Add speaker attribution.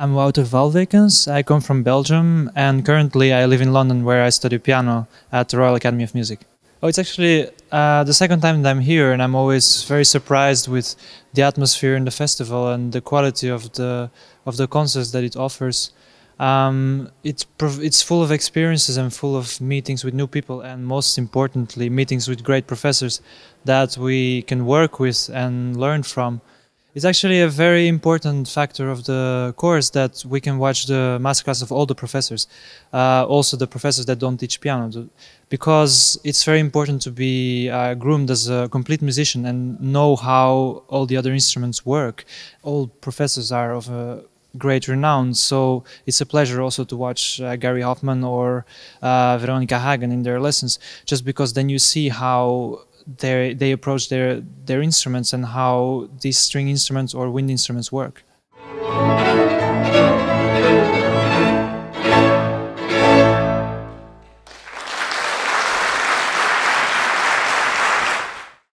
Speaker 1: I'm Wouter Valvekens. I come from Belgium and currently I live in London where I study piano at the Royal Academy of Music. Oh, it's actually uh, the second time that I'm here and I'm always very surprised with the atmosphere in the festival and the quality of the of the concerts that it offers. Um, it's it's full of experiences and full of meetings with new people and most importantly meetings with great professors that we can work with and learn from. It's actually a very important factor of the course that we can watch the masterclass of all the professors, uh, also the professors that don't teach piano, because it's very important to be uh, groomed as a complete musician and know how all the other instruments work. All professors are of a great renown. So it's a pleasure also to watch uh, Gary Hoffman or uh, Veronika Hagen in their lessons, just because then you see how they they approach their their instruments and how these string instruments or wind instruments work.